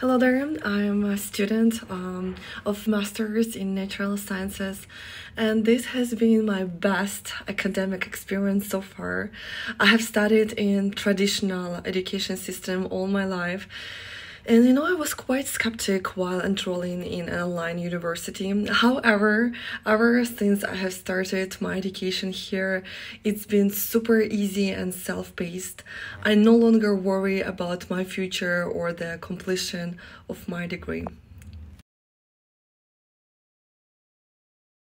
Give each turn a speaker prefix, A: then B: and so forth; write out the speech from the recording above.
A: Hello there, I'm a student um, of Masters in Natural Sciences, and this has been my best academic experience so far. I have studied in traditional education system all my life, and you know, I was quite skeptic while enrolling in an online university. However, ever since I have started my education here, it's been super easy and self paced. I no longer worry about my future or the completion of my degree.